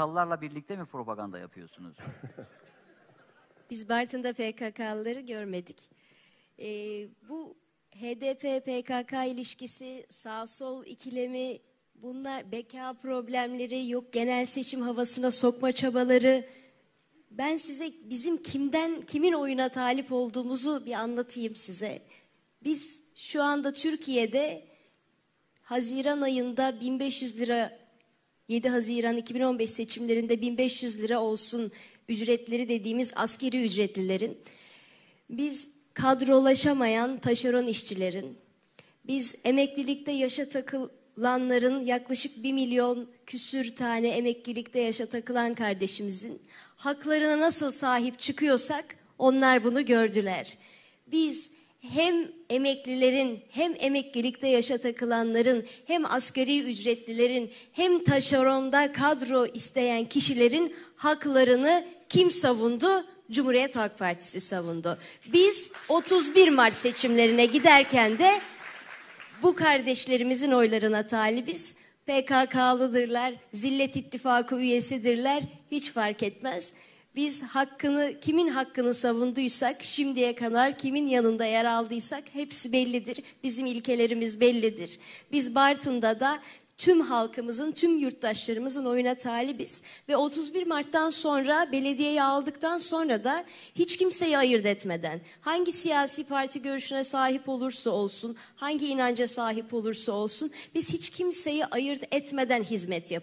PKK'lılarla birlikte mi propaganda yapıyorsunuz? Biz Bartın'da PKK'lıları görmedik. Ee, bu HDP-PKK ilişkisi, sağ-sol ikilemi, bunlar beka problemleri, yok genel seçim havasına sokma çabaları. Ben size bizim kimden, kimin oyuna talip olduğumuzu bir anlatayım size. Biz şu anda Türkiye'de Haziran ayında 1500 lira 7 Haziran 2015 seçimlerinde 1500 lira olsun ücretleri dediğimiz askeri ücretlilerin, biz kadrolaşamayan taşeron işçilerin, biz emeklilikte yaşa takılanların yaklaşık 1 milyon küsür tane emeklilikte yaşa takılan kardeşimizin haklarına nasıl sahip çıkıyorsak onlar bunu gördüler. Biz hem emeklilerin hem emeklilikte yaşa takılanların hem asgari ücretlilerin hem taşeronda kadro isteyen kişilerin haklarını kim savundu? Cumhuriyet Halk Partisi savundu. Biz 31 Mart seçimlerine giderken de bu kardeşlerimizin oylarına talibiz. PKK'lıdırlar, Zillet İttifakı üyesidirler, hiç fark etmez. Biz hakkını, kimin hakkını savunduysak, şimdiye kadar kimin yanında yer aldıysak hepsi bellidir. Bizim ilkelerimiz bellidir. Biz Bartın'da da tüm halkımızın, tüm yurttaşlarımızın oyuna talibiz. Ve 31 Mart'tan sonra belediyeyi aldıktan sonra da hiç kimseyi ayırt etmeden, hangi siyasi parti görüşüne sahip olursa olsun, hangi inanca sahip olursa olsun, biz hiç kimseyi ayırt etmeden hizmet yapıyoruz.